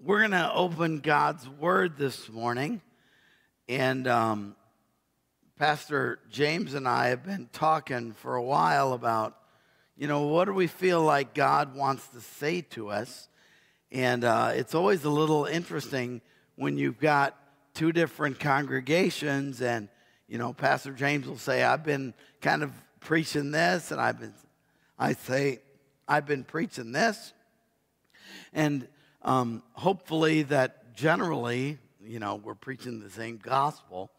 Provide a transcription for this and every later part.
we're going to open God's Word this morning. And um, Pastor James and I have been talking for a while about, you know, what do we feel like God wants to say to us? And uh, it's always a little interesting when you've got two different congregations, and, you know, Pastor James will say, I've been kind of preaching this, and I've been, I say, I've been preaching this. And um, hopefully, that generally, you know, we're preaching the same gospel.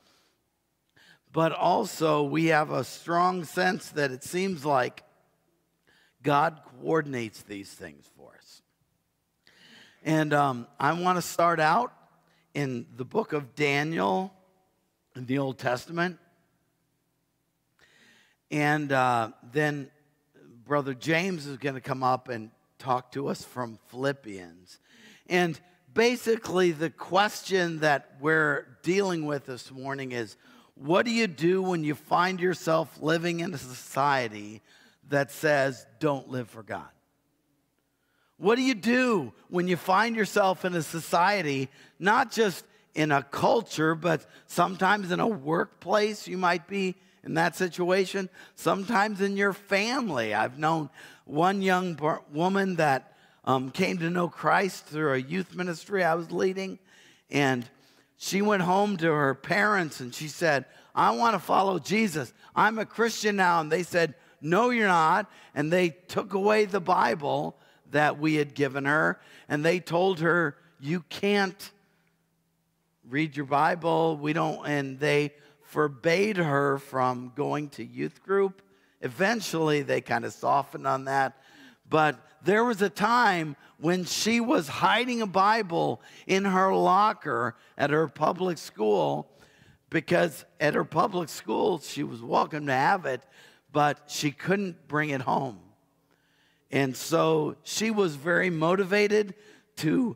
But also, we have a strong sense that it seems like God coordinates these things for us. And um, I want to start out in the book of Daniel in the Old Testament. And uh, then Brother James is going to come up and talk to us from Philippians. And basically, the question that we're dealing with this morning is what do you do when you find yourself living in a society that says, don't live for God? What do you do when you find yourself in a society, not just in a culture, but sometimes in a workplace? You might be in that situation, sometimes in your family. I've known one young woman that um, came to know Christ through a youth ministry I was leading. And she went home to her parents and she said, I want to follow Jesus. I'm a Christian now. And they said, No, you're not. And they took away the Bible that we had given her and they told her, You can't read your Bible. We don't, and they forbade her from going to youth group. Eventually, they kind of softened on that. But there was a time when she was hiding a Bible in her locker at her public school because at her public school she was welcome to have it, but she couldn't bring it home. And so she was very motivated to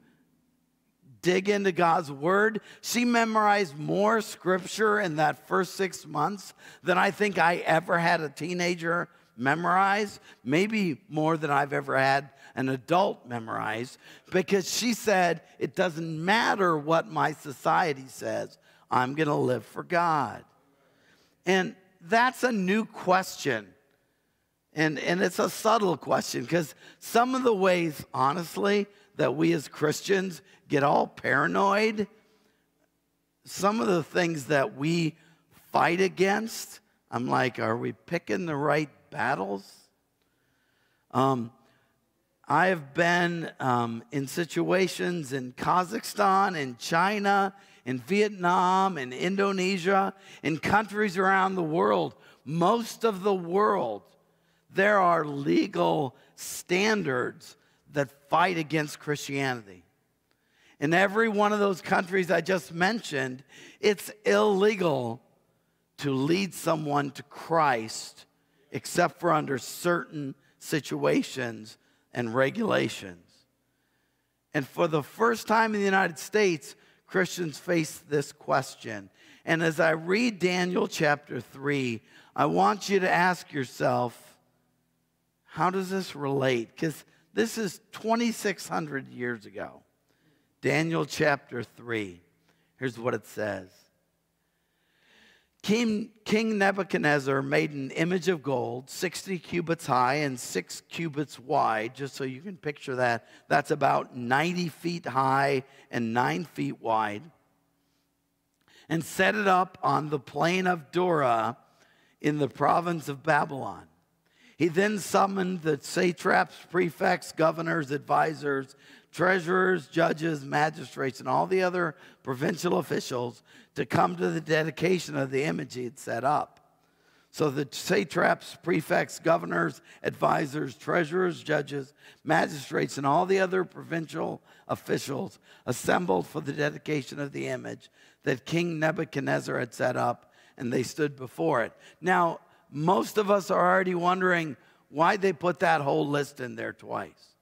dig into God's word. She memorized more scripture in that first six months than I think I ever had a teenager memorize, maybe more than I've ever had an adult memorize, because she said, It doesn't matter what my society says, I'm going to live for God. And that's a new question. And, and it's a subtle question because some of the ways, honestly, that we as Christians get all paranoid, some of the things that we fight against, I'm like, are we picking the right battles. Um, I have been um, in situations in Kazakhstan, in China, in Vietnam, in Indonesia, in countries around the world. Most of the world, there are legal standards that fight against Christianity. In every one of those countries I just mentioned, it's illegal to lead someone to Christ except for under certain situations and regulations. And for the first time in the United States, Christians face this question. And as I read Daniel chapter 3, I want you to ask yourself, how does this relate? Because this is 2,600 years ago. Daniel chapter 3. Here's what it says King, King Nebuchadnezzar made an image of gold, 60 cubits high and six cubits wide, just so you can picture that. That's about 90 feet high and nine feet wide. And set it up on the plain of Dura in the province of Babylon. He then summoned the satraps, prefects, governors, advisors, treasurers, judges, magistrates, and all the other provincial officials to come to the dedication of the image he had set up. So the satraps, prefects, governors, advisors, treasurers, judges, magistrates, and all the other provincial officials assembled for the dedication of the image that King Nebuchadnezzar had set up, and they stood before it. Now, most of us are already wondering why they put that whole list in there twice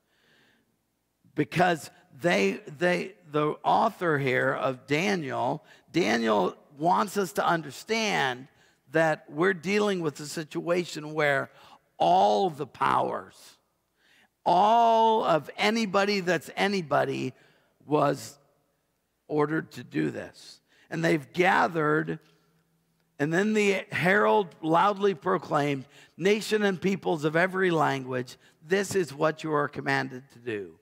because they, they, the author here of Daniel, Daniel wants us to understand that we're dealing with a situation where all the powers, all of anybody that's anybody was ordered to do this. And they've gathered, and then the herald loudly proclaimed, Nation and peoples of every language, this is what you are commanded to do.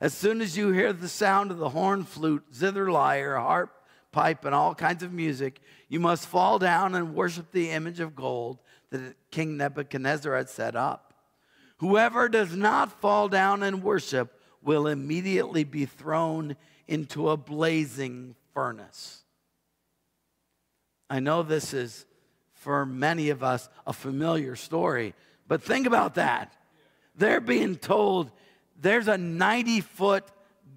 As soon as you hear the sound of the horn, flute, zither, lyre, harp, pipe, and all kinds of music, you must fall down and worship the image of gold that King Nebuchadnezzar had set up. Whoever does not fall down and worship will immediately be thrown into a blazing furnace. I know this is, for many of us, a familiar story, but think about that. They're being told there's a 90 foot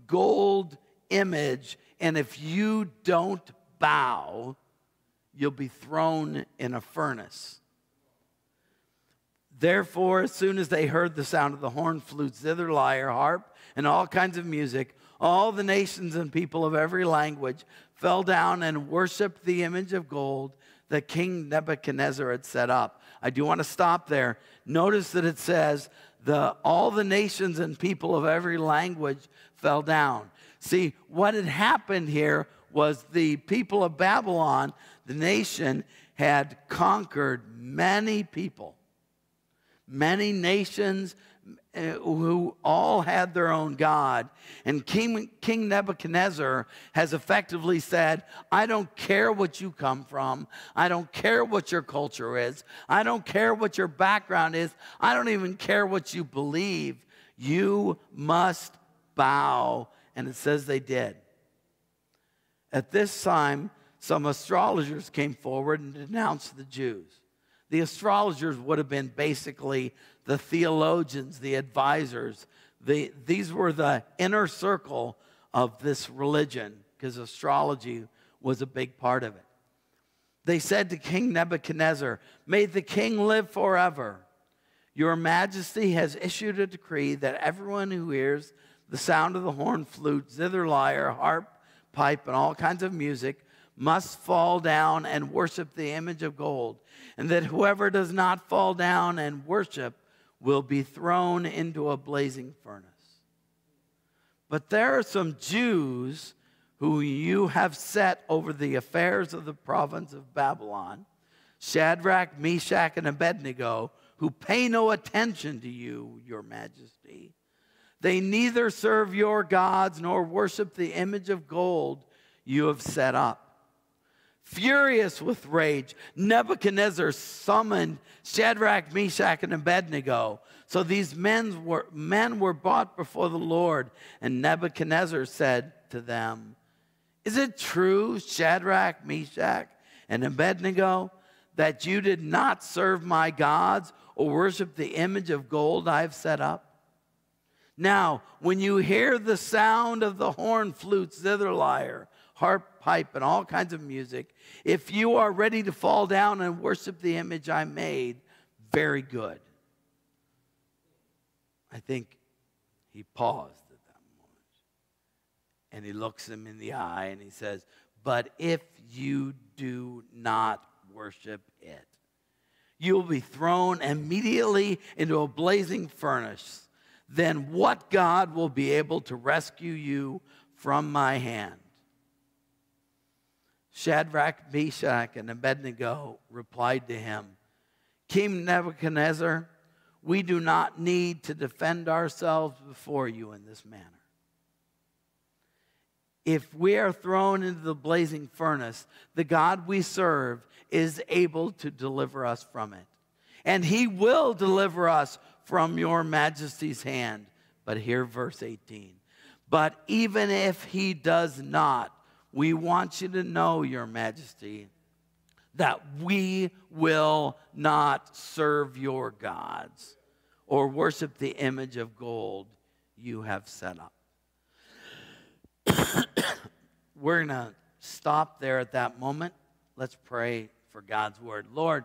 gold image, and if you don't bow, you'll be thrown in a furnace. Therefore, as soon as they heard the sound of the horn, flute, zither, lyre, harp, and all kinds of music, all the nations and people of every language fell down and worshiped the image of gold that King Nebuchadnezzar had set up. I do want to stop there. Notice that it says, the, all the nations and people of every language fell down. See, what had happened here was the people of Babylon, the nation, had conquered many people, many nations, uh, who all had their own God. And King, King Nebuchadnezzar has effectively said, I don't care what you come from. I don't care what your culture is. I don't care what your background is. I don't even care what you believe. You must bow. And it says they did. At this time, some astrologers came forward and denounced the Jews. The astrologers would have been basically the theologians, the advisors. The, these were the inner circle of this religion because astrology was a big part of it. They said to King Nebuchadnezzar, May the king live forever. Your majesty has issued a decree that everyone who hears the sound of the horn, flute, zither, lyre, harp, pipe, and all kinds of music must fall down and worship the image of gold, and that whoever does not fall down and worship will be thrown into a blazing furnace. But there are some Jews who you have set over the affairs of the province of Babylon Shadrach, Meshach, and Abednego, who pay no attention to you, your majesty. They neither serve your gods nor worship the image of gold you have set up. Furious with rage, Nebuchadnezzar summoned Shadrach, Meshach, and Abednego. So these men were, men were brought before the Lord, and Nebuchadnezzar said to them, Is it true, Shadrach, Meshach, and Abednego, that you did not serve my gods or worship the image of gold I have set up? Now, when you hear the sound of the horn, flute, zither, lyre, harp, pipe, and all kinds of music, if you are ready to fall down and worship the image I made, very good. I think he paused at that moment. And he looks him in the eye and he says, But if you do not worship it, you will be thrown immediately into a blazing furnace. Then what God will be able to rescue you from my hand? Shadrach, Meshach, and Abednego replied to him, King Nebuchadnezzar, we do not need to defend ourselves before you in this manner. If we are thrown into the blazing furnace, the God we serve is able to deliver us from it. And he will deliver us from your majesty's hand. But here, verse 18. But even if he does not, we want you to know, Your Majesty, that we will not serve your gods or worship the image of gold you have set up. We're going to stop there at that moment. Let's pray for God's word. Lord,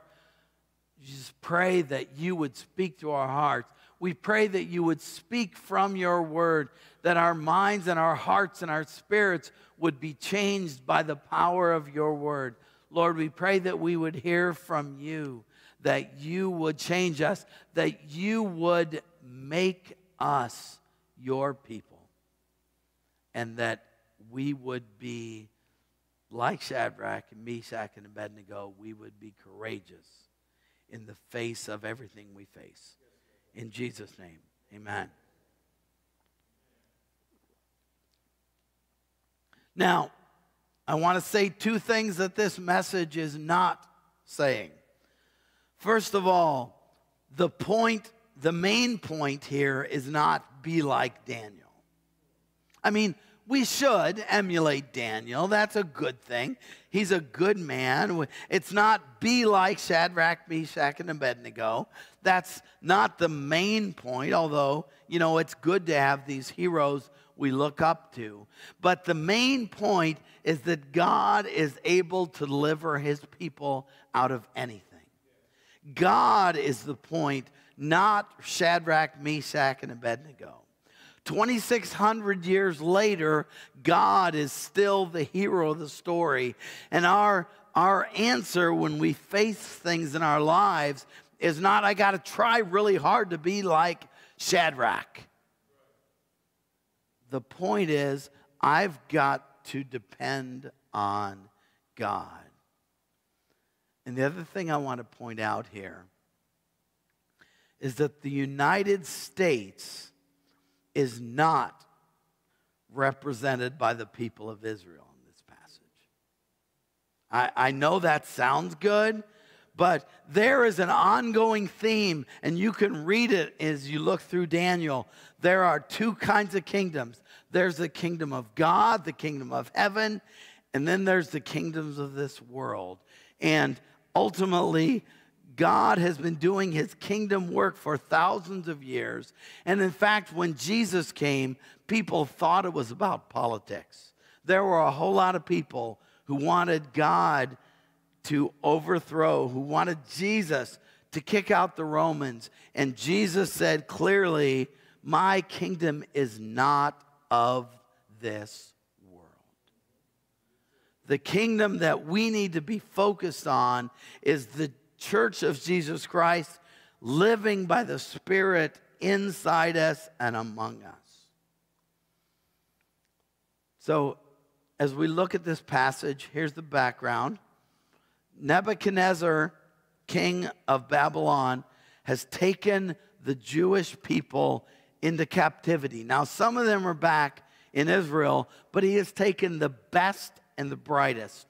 just pray that you would speak to our hearts. We pray that you would speak from your word, that our minds and our hearts and our spirits would be changed by the power of your word. Lord, we pray that we would hear from you, that you would change us, that you would make us your people. and that we would be like Shadrach and Meshach and Abednego, we would be courageous in the face of everything we face. In Jesus' name, amen. Now, I want to say two things that this message is not saying. First of all, the point, the main point here is not be like Daniel. I mean, we should emulate Daniel. That's a good thing. He's a good man. It's not be like Shadrach, Meshach, and Abednego. That's not the main point, although, you know, it's good to have these heroes we look up to. But the main point is that God is able to deliver his people out of anything. God is the point, not Shadrach, Meshach, and Abednego. 2,600 years later, God is still the hero of the story. And our, our answer when we face things in our lives is not, I got to try really hard to be like Shadrach. The point is, I've got to depend on God. And the other thing I want to point out here is that the United States is not represented by the people of Israel in this passage. I, I know that sounds good, but there is an ongoing theme, and you can read it as you look through Daniel. There are two kinds of kingdoms there's the kingdom of God, the kingdom of heaven, and then there's the kingdoms of this world. And ultimately, God has been doing his kingdom work for thousands of years. And in fact, when Jesus came, people thought it was about politics. There were a whole lot of people who wanted God to overthrow, who wanted Jesus to kick out the Romans. And Jesus said clearly, My kingdom is not of this world. The kingdom that we need to be focused on is the church of Jesus Christ, living by the Spirit inside us and among us. So, as we look at this passage, here's the background Nebuchadnezzar, king of Babylon, has taken the Jewish people into captivity. Now, some of them are back in Israel, but he has taken the best and the brightest,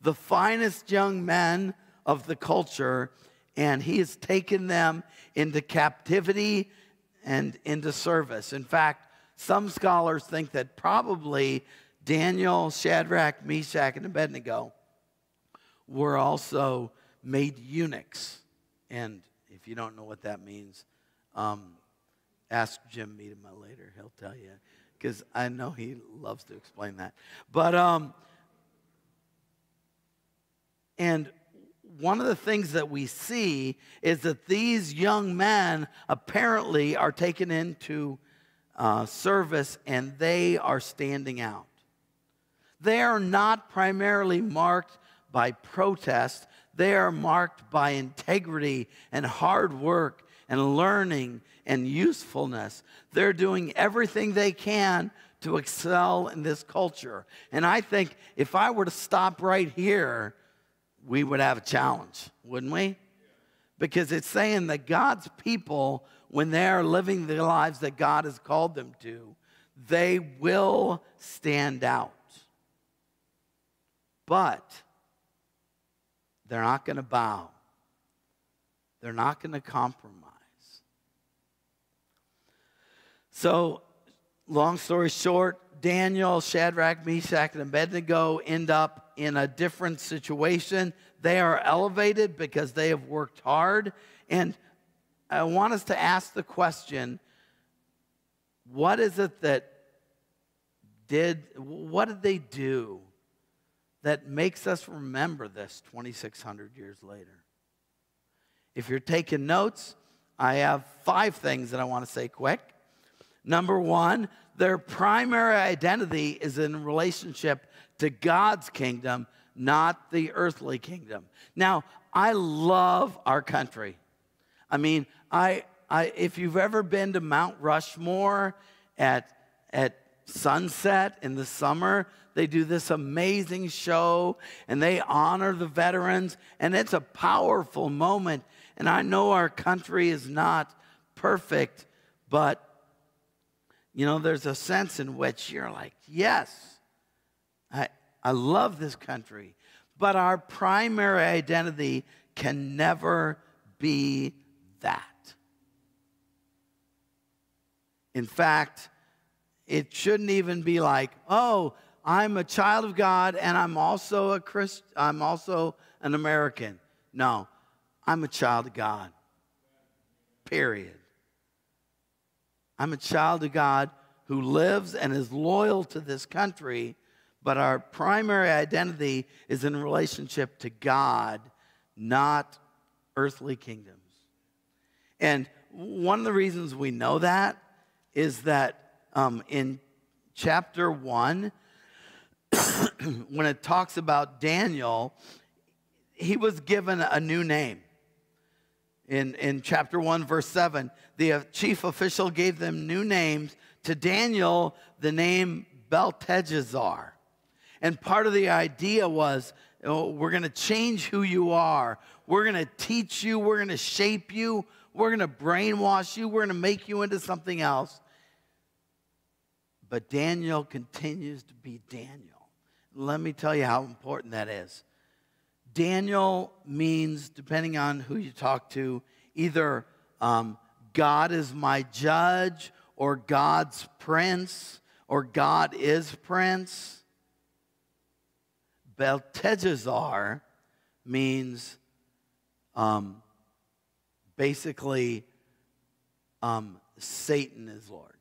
the finest young men of the culture, and he has taken them into captivity and into service. In fact, some scholars think that probably Daniel, Shadrach, Meshach, and Abednego were also made eunuchs. And if you don't know what that means, um, ask Jim Miedema later. He'll tell you because I know he loves to explain that. But um, and one of the things that we see is that these young men apparently are taken into uh, service and they are standing out. They are not primarily marked by protest, they are marked by integrity and hard work and learning and usefulness. They're doing everything they can to excel in this culture. And I think if I were to stop right here, we would have a challenge, wouldn't we? Because it's saying that God's people, when they are living the lives that God has called them to, they will stand out. But they're not going to bow, they're not going to compromise. So, long story short, Daniel, Shadrach, Meshach, and Abednego end up in a different situation. They are elevated because they have worked hard. And I want us to ask the question what is it that did, what did they do that makes us remember this 2,600 years later? If you're taking notes, I have five things that I want to say quick. Number one, their primary identity is in relationship to God's kingdom, not the earthly kingdom. Now, I love our country. I mean, I, I, if you've ever been to Mount Rushmore at, at sunset in the summer, they do this amazing show and they honor the veterans, and it's a powerful moment. And I know our country is not perfect, but you know, there's a sense in which you're like, yes, I, I love this country. But our primary identity can never be that. In fact, it shouldn't even be like, oh, I'm a child of God and I'm also a Christ, I'm also an American. No, I'm a child of God. Period. I'm a child of God who lives and is loyal to this country, but our primary identity is in relationship to God, not earthly kingdoms. And one of the reasons we know that is that um, in chapter 1, when it talks about Daniel, he was given a new name. In, in chapter 1, verse 7, the uh, chief official gave them new names. To Daniel, the name Belteshazzar. And part of the idea was oh, we're going to change who you are. We're going to teach you. We're going to shape you. We're going to brainwash you. We're going to make you into something else. But Daniel continues to be Daniel. Let me tell you how important that is. Daniel means, depending on who you talk to, either um, God is my judge, or God's prince, or God is prince. Belteshazzar means um, basically um, Satan is Lord.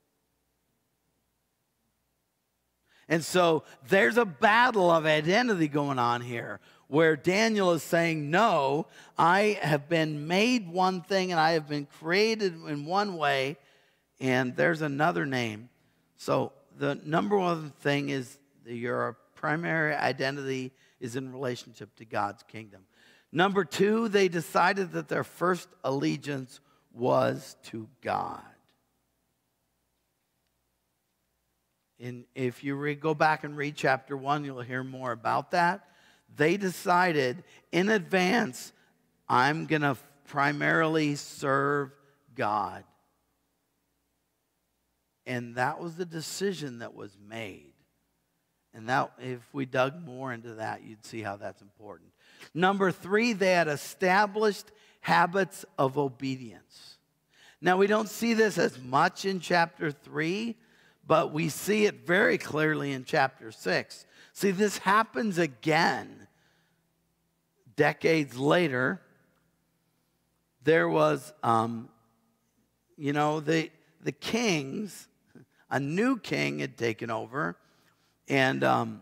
And so there's a battle of identity going on here where Daniel is saying, No, I have been made one thing and I have been created in one way, and there's another name. So the number one thing is your primary identity is in relationship to God's kingdom. Number two, they decided that their first allegiance was to God. And if you go back and read chapter one, you'll hear more about that. They decided in advance, I'm going to primarily serve God. And that was the decision that was made. And that, if we dug more into that, you'd see how that's important. Number three, they had established habits of obedience. Now, we don't see this as much in chapter three, but we see it very clearly in chapter 6. See, this happens again decades later. There was, um, you know, the, the kings, a new king had taken over, and um,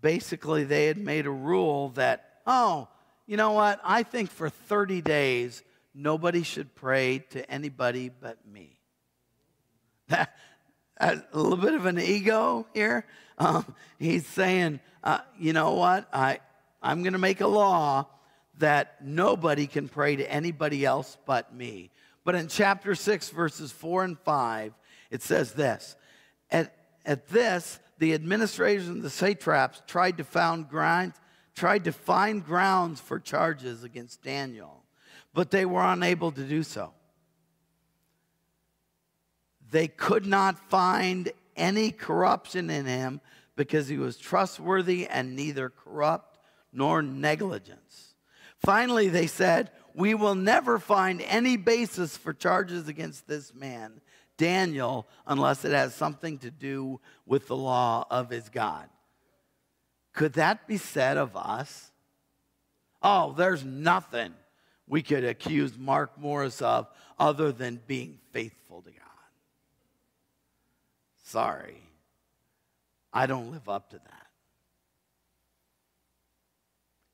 basically they had made a rule that, oh, you know what? I think for 30 days nobody should pray to anybody but me. a little bit of an ego here. Um, he's saying, uh, you know what? I, I'm going to make a law that nobody can pray to anybody else but me. But in chapter 6, verses 4 and 5, it says this At, at this, the administrators and the satraps tried to, found grind, tried to find grounds for charges against Daniel but they were unable to do so. They could not find any corruption in him because he was trustworthy and neither corrupt nor negligence. Finally, they said, We will never find any basis for charges against this man, Daniel, unless it has something to do with the law of his God. Could that be said of us? Oh, there's nothing we could accuse Mark Morris of other than being faithful to God. Sorry, I don't live up to that.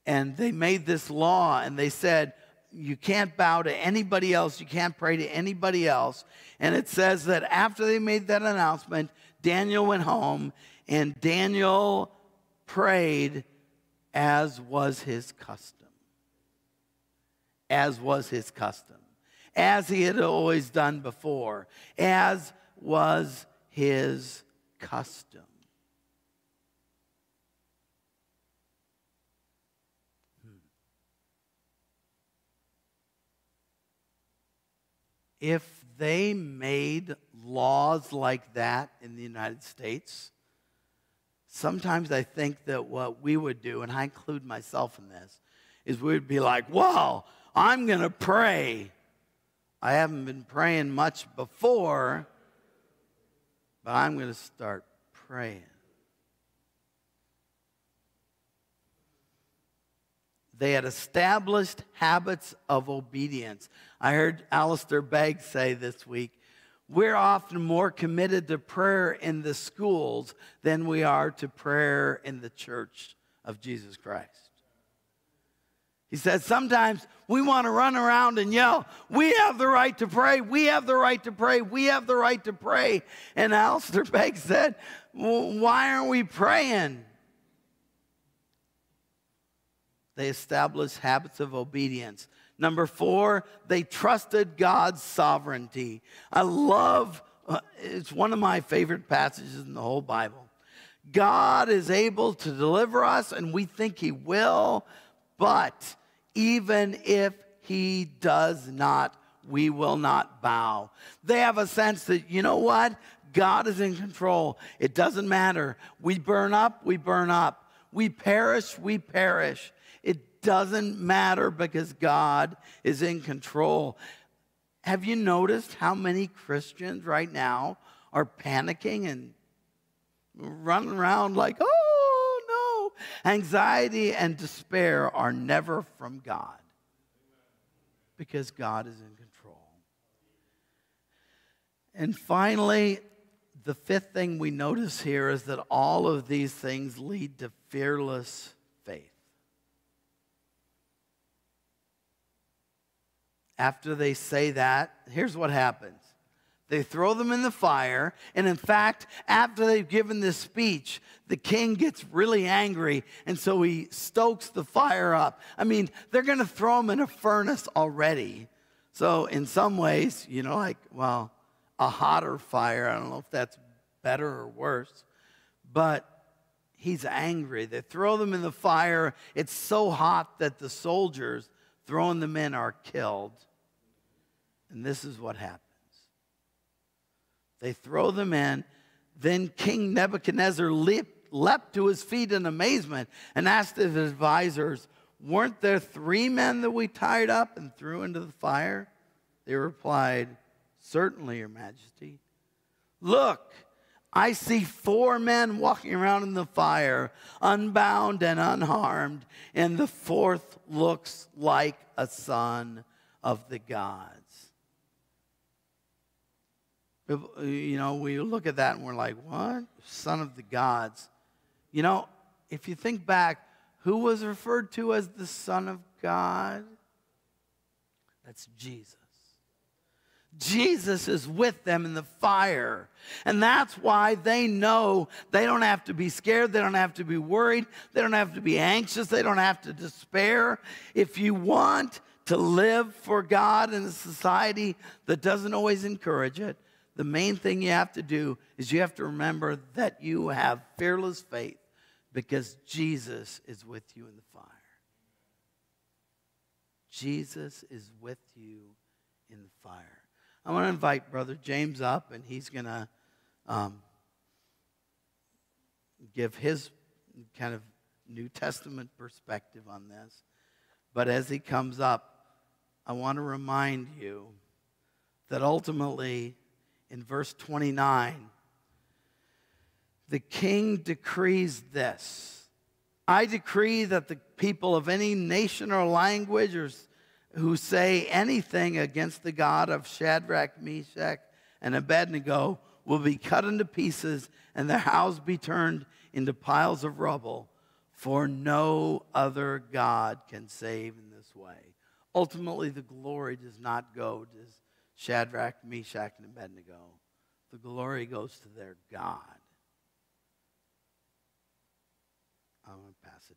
And they made this law and they said, you can't bow to anybody else, you can't pray to anybody else. And it says that after they made that announcement, Daniel went home and Daniel prayed as was his custom as was his custom. as he had always done before, as was his custom. If they made laws like that in the United States, sometimes I think that what we would do, and I include myself in this, is we'd be like, "Wow, I'm going to pray. I haven't been praying much before, but I'm going to start praying. They had established habits of obedience. I heard Alistair Begg say this week we're often more committed to prayer in the schools than we are to prayer in the church of Jesus Christ. He said, sometimes we want to run around and yell, We have the right to pray, we have the right to pray, we have the right to pray. And Alistair Begg said, Why aren't we praying? They established habits of obedience. Number four, they trusted God's sovereignty. I love, uh, it's one of my favorite passages in the whole Bible. God is able to deliver us, and we think He will, but even if he does not, we will not bow. They have a sense that, you know what? God is in control. It doesn't matter. We burn up, we burn up. We perish, we perish. Doesn't matter because God is in control. Have you noticed how many Christians right now are panicking and running around like, oh, no? Anxiety and despair are never from God because God is in control. And finally, the fifth thing we notice here is that all of these things lead to fearless faith. After they say that, here's what happens they throw them in the fire. And in fact, after they've given this speech, the king gets really angry. And so he stokes the fire up. I mean, they're going to throw them in a furnace already. So, in some ways, you know, like, well, a hotter fire. I don't know if that's better or worse. But he's angry. They throw them in the fire. It's so hot that the soldiers throwing them in are killed. And this is what happens. They throw them in. Then King Nebuchadnezzar leaped, leapt to his feet in amazement and asked his advisors, Weren't there three men that we tied up and threw into the fire? They replied, Certainly, Your Majesty. Look, I see four men walking around in the fire, unbound and unharmed, and the fourth looks like a son of the gods. You know, we look at that and we're like, what? Son of the gods. You know, if you think back, who was referred to as the Son of God? That's Jesus. Jesus is with them in the fire. And that's why they know they don't have to be scared. They don't have to be worried. They don't have to be anxious. They don't have to despair. If you want to live for God in a society that doesn't always encourage it, the main thing you have to do is you have to remember that you have fearless faith because Jesus is with you in the fire. Jesus is with you in the fire. I want to invite Brother James up, and he's going to um, give his kind of New Testament perspective on this. But as he comes up, I want to remind you that ultimately, in verse 29, the king decrees this I decree that the people of any nation or language or who say anything against the God of Shadrach, Meshach, and Abednego will be cut into pieces and their house be turned into piles of rubble, for no other God can save in this way. Ultimately, the glory does not go to Shadrach, Meshach, and Abednego. The glory goes to their God. I'm going to pass it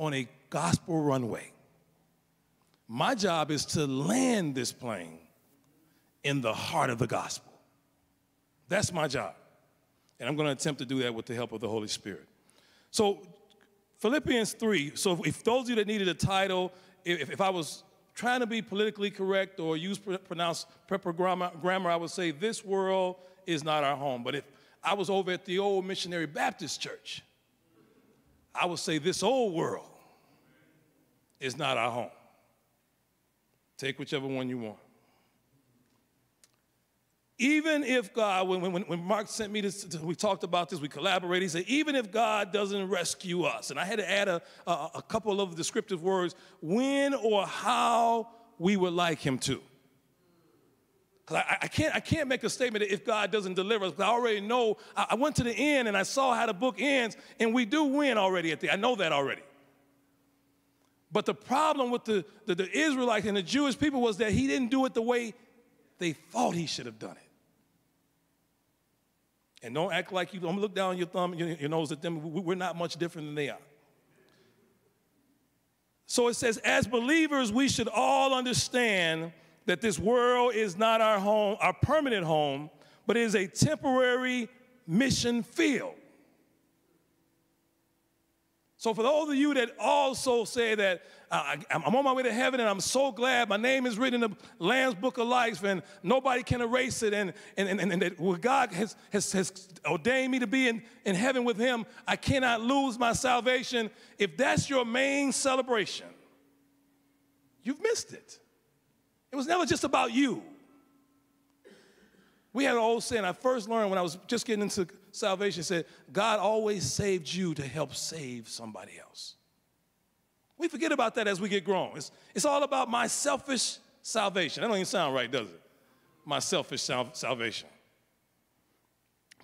on a gospel runway. My job is to land this plane in the heart of the gospel. That's my job. And I'm going to attempt to do that with the help of the Holy Spirit. So, Philippians 3. So, if those of you that needed a title, if, if I was trying to be politically correct or use pronounced proper grammar, grammar, I would say, This world is not our home. But if I was over at the old missionary Baptist church, I would say, This old world is not our home. Take whichever one you want. Even if God, when, when, when Mark sent me this, we talked about this, we collaborated. He said, even if God doesn't rescue us, and I had to add a, a, a couple of descriptive words, when or how we would like Him to. Because I, I, can't, I can't make a statement if God doesn't deliver us, because I already know. I, I went to the end and I saw how the book ends, and we do win already at the I know that already. But the problem with the, the, the Israelites and the Jewish people was that he didn't do it the way they thought he should have done it. And don't act like you don't look down your thumb, your, your nose at them. We're not much different than they are. So it says, as believers, we should all understand that this world is not our home, our permanent home, but is a temporary mission field. So, for those of you that also say that uh, I'm on my way to heaven and I'm so glad my name is written in the Lamb's Book of Life and nobody can erase it, and, and, and, and that what God has, has, has ordained me to be in, in heaven with Him, I cannot lose my salvation. If that's your main celebration, you've missed it. It was never just about you. We had an old saying I first learned when I was just getting into salvation said, God always saved you to help save somebody else. We forget about that as we get grown. It's, it's all about my selfish salvation. That don't even sound right, does it? My selfish sal- salvation.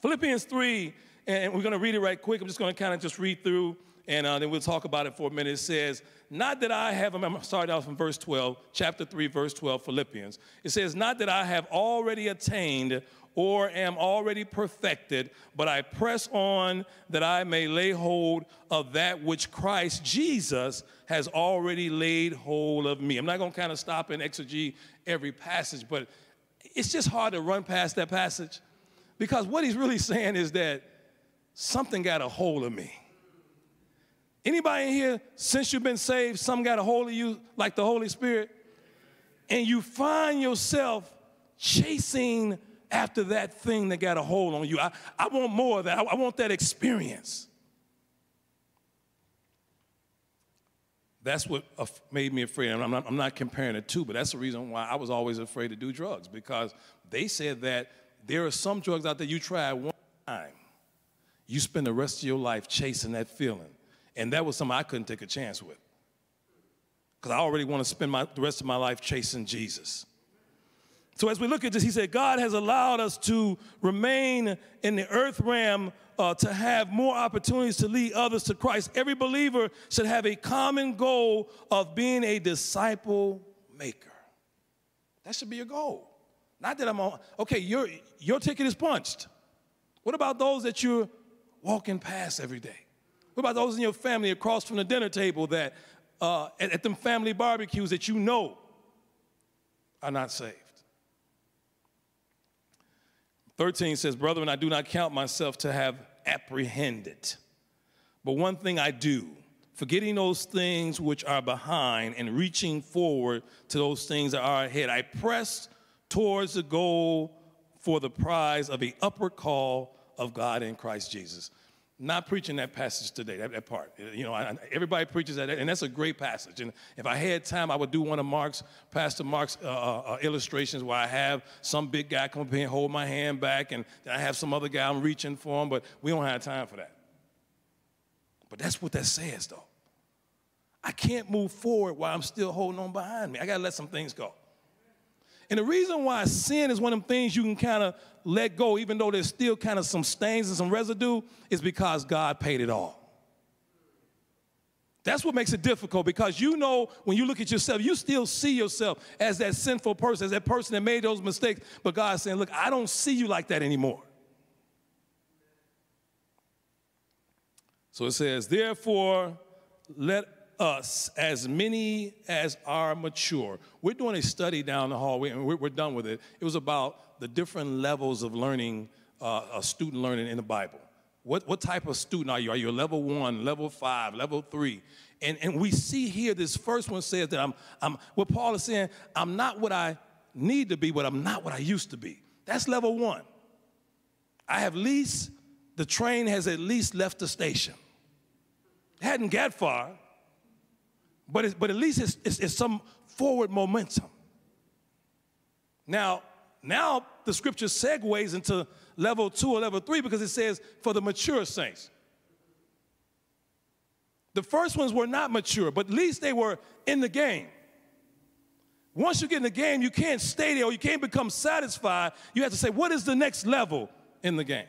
Philippians 3, and we're going to read it right quick. I'm just going to kind of just read through, and uh, then we'll talk about it for a minute. It says, Not that I have, I'm sorry, that was from verse 12, chapter 3, verse 12, Philippians. It says, Not that I have already attained or am already perfected, but I press on that I may lay hold of that which Christ Jesus has already laid hold of me. I'm not going to kind of stop and exegete every passage, but it's just hard to run past that passage because what he's really saying is that something got a hold of me. Anybody in here, since you've been saved, some got a hold of you like the Holy Spirit, and you find yourself chasing after that thing that got a hold on you. I, I want more of that. I, I want that experience. That's what made me afraid. I'm not, I'm not comparing the two, but that's the reason why I was always afraid to do drugs because they said that there are some drugs out there you try one time, you spend the rest of your life chasing that feeling. And that was something I couldn't take a chance with because I already want to spend my, the rest of my life chasing Jesus. So, as we look at this, he said, God has allowed us to remain in the earth realm uh, to have more opportunities to lead others to Christ. Every believer should have a common goal of being a disciple maker. That should be your goal. Not that I'm on, okay, your, your ticket is punched. What about those that you're walking past every day? What about those in your family across from the dinner table that, uh, at, at them family barbecues that you know are not saved? 13 says, Brethren, I do not count myself to have apprehended. But one thing I do, forgetting those things which are behind and reaching forward to those things that are ahead, I press towards the goal for the prize of the upward call of God in Christ Jesus not preaching that passage today, that, that part. You know, I, everybody preaches that, and that's a great passage. And if I had time, I would do one of Mark's, Pastor Mark's uh, uh, uh illustrations where I have some big guy come up here and hold my hand back, and then I have some other guy I'm reaching for him, but we don't have time for that. But that's what that says, though. I can't move forward while I'm still holding on behind me. I got to let some things go. And the reason why sin is one of them things you can kind of let go, even though there's still kind of some stains and some residue, is because God paid it all. That's what makes it difficult because you know when you look at yourself, you still see yourself as that sinful person, as that person that made those mistakes. But God's saying, Look, I don't see you like that anymore. So it says, Therefore, let us as many as are mature. We're doing a study down the hallway, and we're, we're done with it. It was about the different levels of learning, uh, student learning in the Bible. What, what type of student are you? Are you a level one, level five, level three? And, and we see here this first one says that I'm, I'm, what Paul is saying, I'm not what I need to be, but I'm not what I used to be. That's level one. I have least, the train has at least left the station. Hadn't got far, but, but at least it's, it's, it's some forward momentum. Now, now the scripture segues into level two or level three because it says for the mature saints. The first ones were not mature, but at least they were in the game. Once you get in the game, you can't stay there or you can't become satisfied. You have to say, what is the next level in the game?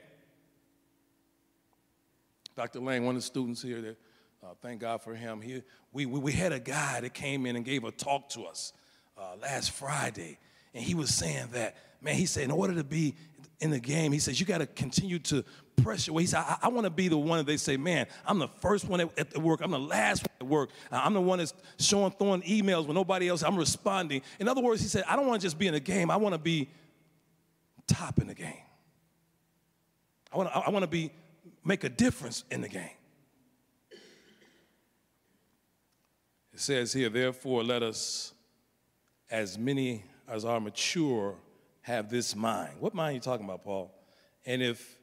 Dr. Lang, one of the students here, that, uh, thank God for him. He, we, we, we, had a guy that came in and gave a talk to us uh, last Friday, and he was saying that, man, he said, in order to be in the game, he says, you got to continue to press your way. He said, I, I want to be the one that they say, man, I'm the first one at, at work. I'm the last one at work. I'm the one that's showing, throwing emails when nobody else, I'm responding. In other words, he said, I don't want to just be in the game. I want to be top in the game. I want to, I want to be, make a difference in the game. It says here, therefore, let us, as many as are mature, have this mind. What mind are you talking about, Paul? And if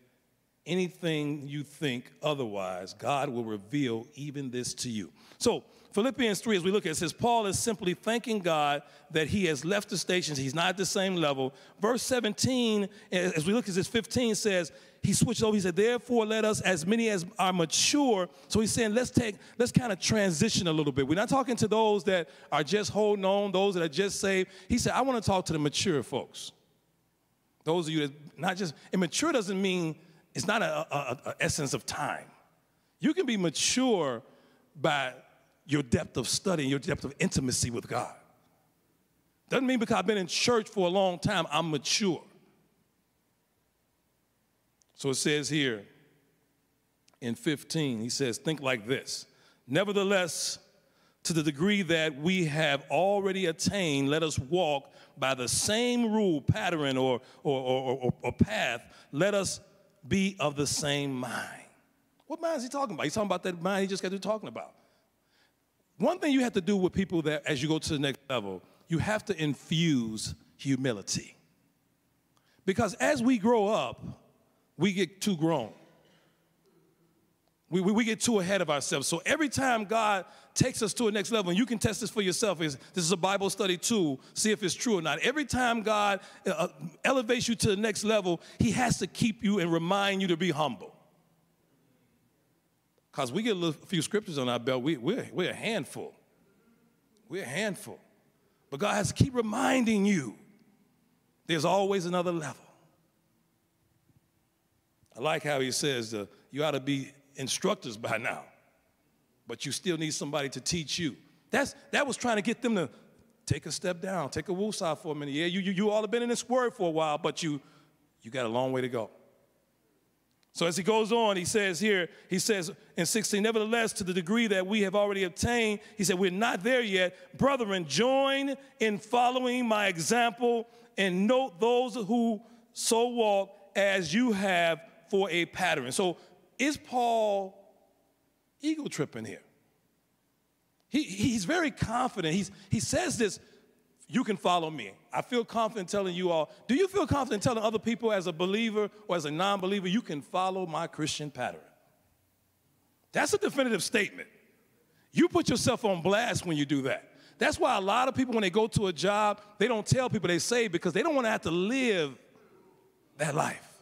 anything you think otherwise, God will reveal even this to you. So, Philippians 3, as we look at it, says Paul is simply thanking God that he has left the stations. He's not at the same level. Verse 17, as we look at this 15, says, he switched over. He said, therefore, let us, as many as are mature. So he's saying, let's take, let's kind of transition a little bit. We're not talking to those that are just holding on, those that are just saved. He said, I want to talk to the mature folks. Those of you that not just, and mature doesn't mean, it's not a, a, a essence of time. You can be mature by your depth of study, your depth of intimacy with God. Doesn't mean because I've been in church for a long time, I'm mature. So it says here in 15, he says, think like this. Nevertheless, to the degree that we have already attained, let us walk by the same rule, pattern, or, or, or, or, path. Let us be of the same mind. What mind is he talking about? He's talking about that mind he just got to talking about. One thing you have to do with people that, as you go to the next level, you have to infuse humility. Because as we grow up, we get too grown. We, we, we, get too ahead of ourselves. So every time God takes us to a next level, and you can test this for yourself, is this is a Bible study too, see if it's true or not. Every time God uh, uh, elevates you to the next level, He has to keep you and remind you to be humble. Because we get a little, few scriptures on our belt, we, we're, we're a handful. We're a handful. But God has to keep reminding you there's always another level. I like how he says uh, you ought to be instructors by now, but you still need somebody to teach you. That's, that was trying to get them to take a step down, take a woosah for a minute. Yeah, you, you, you all have been in this word for a while, but you, you got a long way to go. So as he goes on, he says here, he says in 16, nevertheless, to the degree that we have already obtained, he said, we're not there yet. Brethren, join in following my example and note those who so walk as you have for a pattern. So is Paul ego tripping here? He, he's very confident. He's, he says this, you can follow me. I feel confident telling you all. Do you feel confident telling other people as a believer or as a non believer, you can follow my Christian pattern? That's a definitive statement. You put yourself on blast when you do that. That's why a lot of people, when they go to a job, they don't tell people they say because they don't want to have to live that life.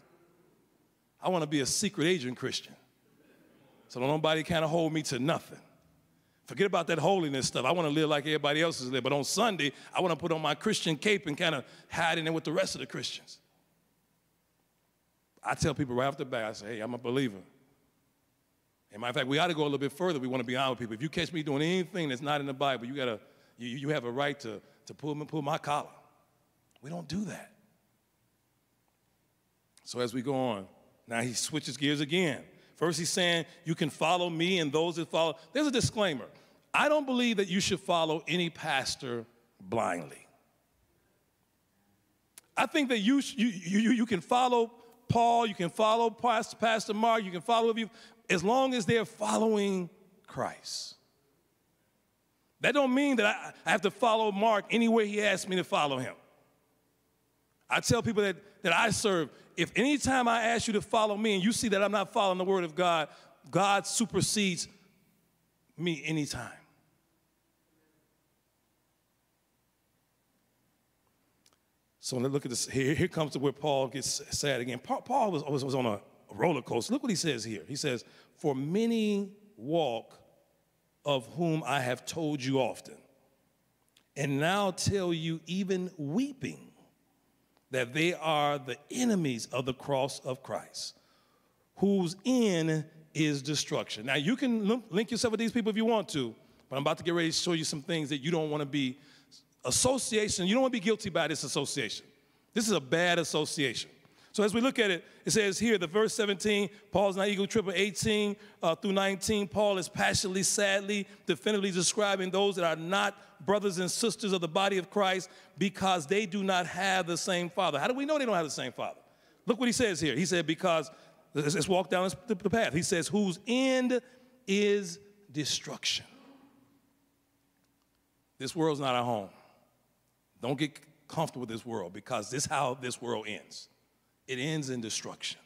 I want to be a secret agent Christian. So don't nobody kind of hold me to nothing. Forget about that holiness stuff. I want to live like everybody else is living. But on Sunday, I want to put on my Christian cape and kind of hide in there with the rest of the Christians. I tell people right off the bat, I say, hey, I'm a believer. And matter of fact, we ought to go a little bit further. We want to be honest with people. If you catch me doing anything that's not in the Bible, you gotta, you, you have a right to, to pull, pull my collar. We don't do that. So as we go on, now he switches gears again. First, he's saying, You can follow me and those that follow. There's a disclaimer. I don't believe that you should follow any pastor blindly. I think that you, you, you, you can follow Paul, you can follow Pastor, Pastor Mark, you can follow you as long as they're following Christ. That don't mean that I, I have to follow Mark anywhere he asks me to follow him. I tell people that, that I serve, if anytime I ask you to follow me and you see that I'm not following the word of God, God supersedes me anytime. So let's look at this. Here, here comes to where Paul gets sad again. Paul, Paul was, was, was on a roller coaster. Look what he says here. He says, For many walk of whom I have told you often, and now tell you, even weeping, that they are the enemies of the cross of Christ, whose end is destruction. Now, you can link yourself with these people if you want to, but I'm about to get ready to show you some things that you don't want to be association, you don't want to be guilty by this association. This is a bad association. So as we look at it, it says here, the verse 17, Paul's not equal triple 18 uh, through 19. Paul is passionately, sadly, definitively describing those that are not brothers and sisters of the body of Christ because they do not have the same father. How do we know they don't have the same father? Look what he says here. He said, because, let's walk down the path. He says, whose end is destruction. This world's not our home. Don't get comfortable with this world because this is how this world ends. It ends in destruction.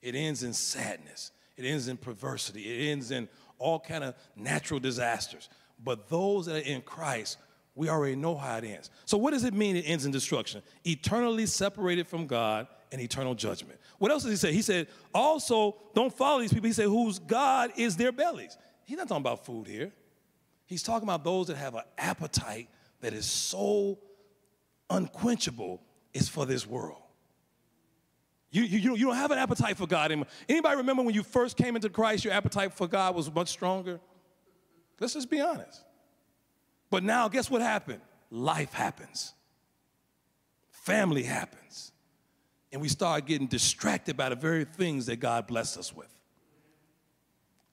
It ends in sadness. It ends in perversity. It ends in all kind of natural disasters. But those that are in Christ, we already know how it ends. So what does it mean it ends in destruction? Eternally separated from God and eternal judgment. What else does he say? He said, also, don't follow these people. He said, whose God is their bellies. He's not talking about food here. He's talking about those that have an appetite that is so unquenchable is for this world. You, you, you don't have an appetite for God anymore. Anybody remember when you first came into Christ, your appetite for God was much stronger? Let's just be honest. But now, guess what happened? Life happens, family happens, and we start getting distracted by the very things that God blessed us with.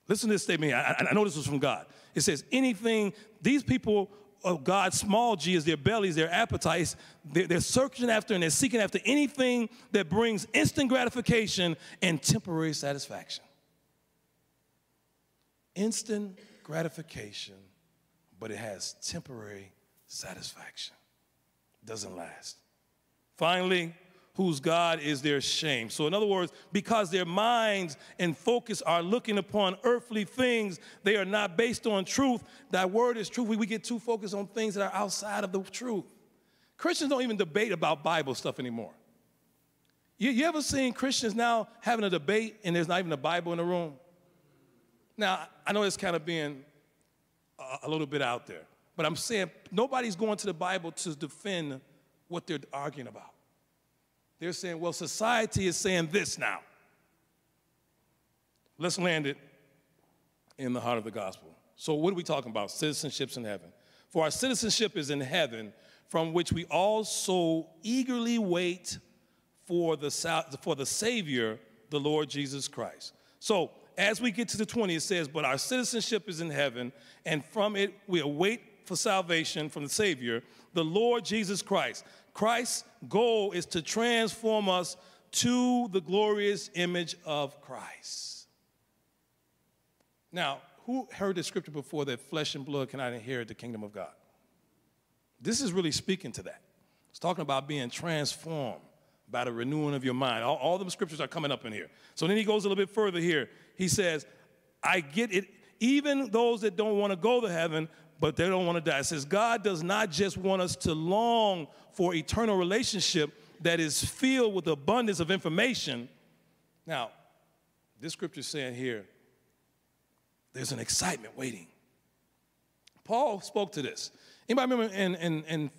Listen to this statement. I, I know this was from God. It says, anything, these people of God's small g is their bellies, their appetites. They're, they're searching after and they're seeking after anything that brings instant gratification and temporary satisfaction. Instant gratification, but it has temporary satisfaction. Doesn't last. Finally, whose God is their shame. So, in other words, because their minds and focus are looking upon earthly things, they are not based on truth. That word is truth. We, get too focused on things that are outside of the truth. Christians don't even debate about Bible stuff anymore. You, you ever seen Christians now having a debate and there's not even a Bible in the room? Now, I know it's kind of being a, a little bit out there, but I'm saying nobody's going to the Bible to defend what they're arguing about. They're saying, well, society is saying this now. Let's land it in the heart of the gospel. So, what are we talking about? Citizenships in heaven. For our citizenship is in heaven, from which we also eagerly wait for the, for the Savior, the Lord Jesus Christ. So, as we get to the 20, it says, But our citizenship is in heaven, and from it we await for salvation from the Savior, the Lord Jesus Christ. Christ's goal is to transform us to the glorious image of Christ. Now, who heard the scripture before that flesh and blood cannot inherit the kingdom of God? This is really speaking to that. It's talking about being transformed by the renewing of your mind. All, all the scriptures are coming up in here. So then he goes a little bit further here. He says, I get it. Even those that don't want to go to heaven, but they don't want to die. It says God does not just want us to long for eternal relationship that is filled with abundance of information. Now, this scripture is saying here, there's an excitement waiting. Paul spoke to this. Anybody remember in, in, in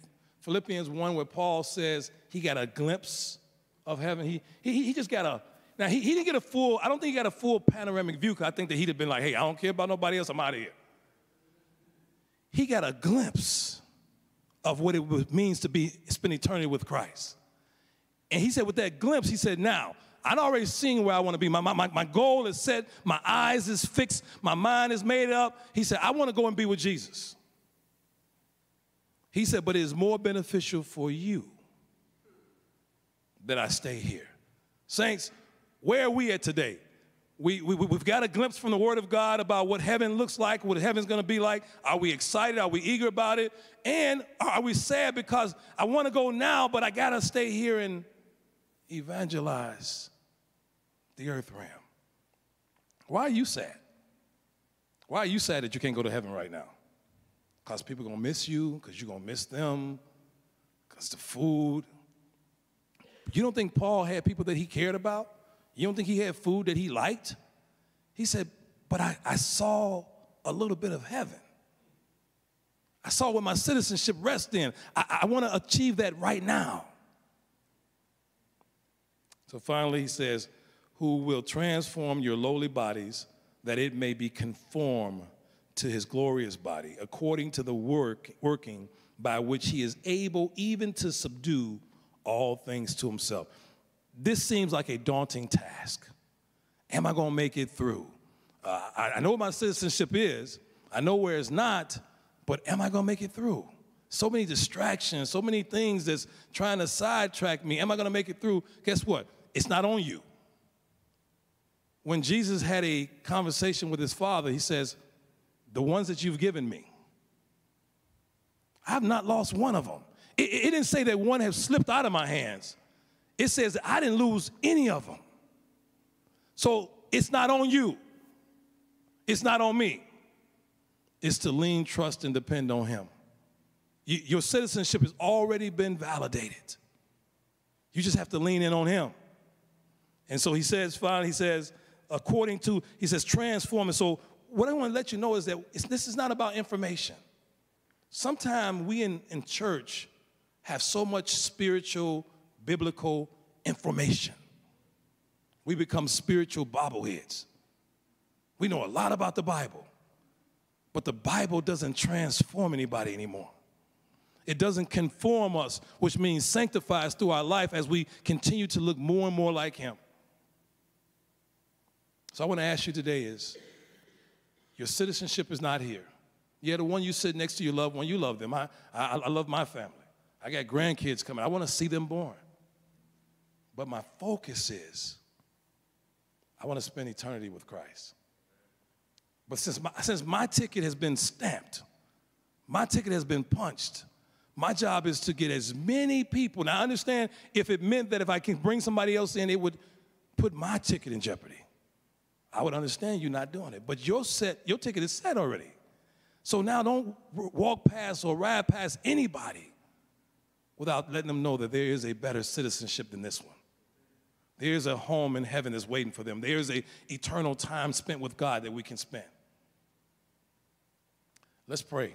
Philippians 1 where Paul says he got a glimpse of heaven? He, he, he just got a, now he, he didn't get a full, I don't think he got a full panoramic view because I think that he'd have been like, hey, I don't care about nobody else, I'm out of here he got a glimpse of what it means to be spend eternity with Christ. And he said, with that glimpse, he said, now I'd already seen where I want to be. My, my, my goal is set, my eyes is fixed, my mind is made up. He said, I want to go and be with Jesus. He said, but it is more beneficial for you that I stay here. Saints, where are we at today? We, we, we've got a glimpse from the Word of God about what heaven looks like, what heaven's gonna be like. Are we excited? Are we eager about it? And are we sad because I wanna go now, but I gotta stay here and evangelize the earth realm? Why are you sad? Why are you sad that you can't go to heaven right now? Because people are gonna miss you, because you're gonna miss them, because the food. You don't think Paul had people that he cared about? You don't think he had food that he liked? He said, But I, I saw a little bit of heaven. I saw where my citizenship rests in. I, I want to achieve that right now. So finally, he says, Who will transform your lowly bodies that it may be conformed to his glorious body, according to the work working by which he is able even to subdue all things to himself. This seems like a daunting task. Am I going to make it through? Uh, I, I know what my citizenship is, I know where it's not, but am I going to make it through? So many distractions, so many things that's trying to sidetrack me. Am I going to make it through? Guess what? It's not on you. When Jesus had a conversation with his father, he says, The ones that you've given me, I have not lost one of them. It, it didn't say that one has slipped out of my hands. It says I didn't lose any of them. So it's not on you. It's not on me. It's to lean, trust, and depend on Him. You, your citizenship has already been validated. You just have to lean in on Him. And so He says, finally, He says, according to, He says, transform. And so what I want to let you know is that this is not about information. Sometimes we in, in church have so much spiritual biblical information. We become spiritual bobbleheads. We know a lot about the Bible, but the Bible doesn't transform anybody anymore. It doesn't conform us, which means sanctify us through our life as we continue to look more and more like Him. So I want to ask you today is your citizenship is not here. Yeah, the one you sit next to your loved one, you love them. I, I, I love my family. I got grandkids coming. I want to see them born. But my focus is I want to spend eternity with Christ. But since my, since my ticket has been stamped, my ticket has been punched, my job is to get as many people. Now, I understand if it meant that if I can bring somebody else in, it would put my ticket in jeopardy. I would understand you not doing it. But your set, your ticket is set already. So now don't walk past or ride past anybody without letting them know that there is a better citizenship than this one. There's a home in heaven that's waiting for them. There's a eternal time spent with God that we can spend. Let's pray.